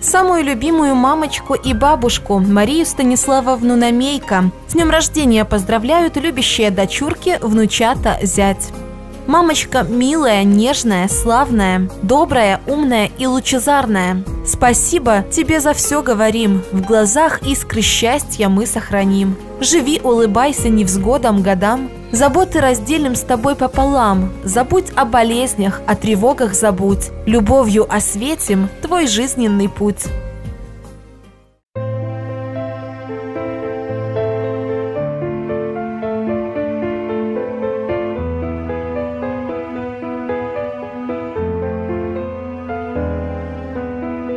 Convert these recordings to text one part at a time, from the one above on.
Самую любимую мамочку и бабушку Марию Станиславовну Намейко с днем рождения поздравляют любящие дочурки, внучата, зять. Мамочка милая, нежная, славная, добрая, умная и лучезарная. Спасибо тебе за все говорим. В глазах искры счастья мы сохраним. Живи, улыбайся невзгодам годам. Заботы разделим с тобой пополам. Забудь о болезнях, о тревогах забудь. Любовью осветим твой жизненный путь.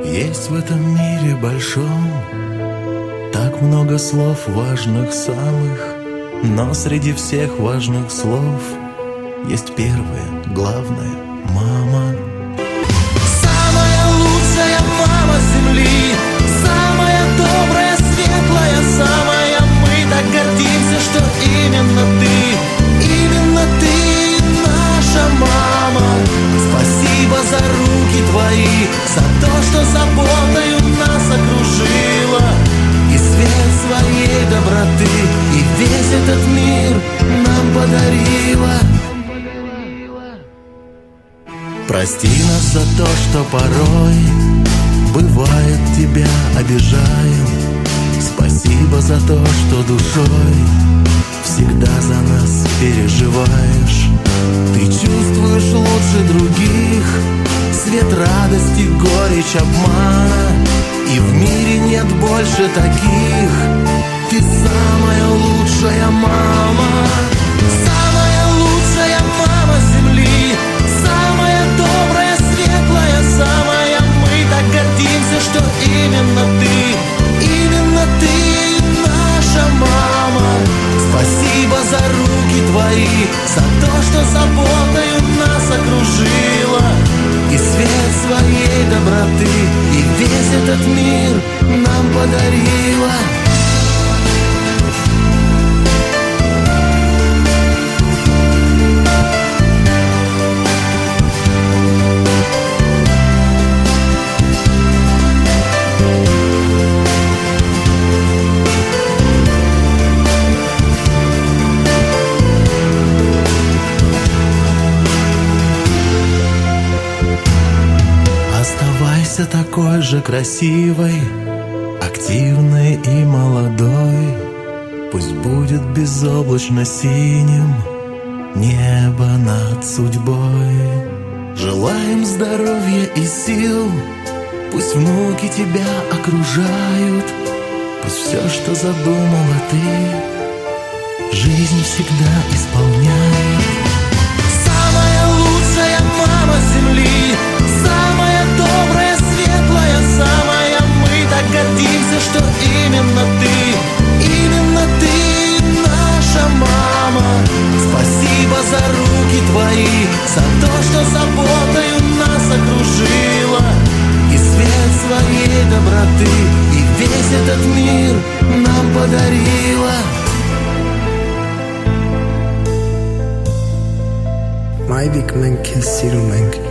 Есть в этом мире большом Много слов важных самых Но среди всех важных слов Есть первое, главное – мама. Самая лучшая мама земли Самая добрая, светлая, самая Мы так гордимся, что именно ты Именно ты наша мама. Спасибо за руки твои За то, что заботою нас окружила Прости нас за то, что порой Бывает тебя обижаем. Спасибо за то, что душой Всегда за нас переживаешь. Ты чувствуешь лучше других Свет радости, горечь обмана И в мире нет больше таких. Ты самая лучшая мама твои За то, что заботою Оставайся такой же красивой, активной и молодой. Пусть будет безоблачно синим небо над судьбой. Желаем здоровья и сил, пусть внуки тебя окружают, пусть все, что задумала ты, жизнь всегда исполняет. Самая лучшая мама земли свет своей доброты И весь этот мир нам подарила. Maivik Menke Sirumenk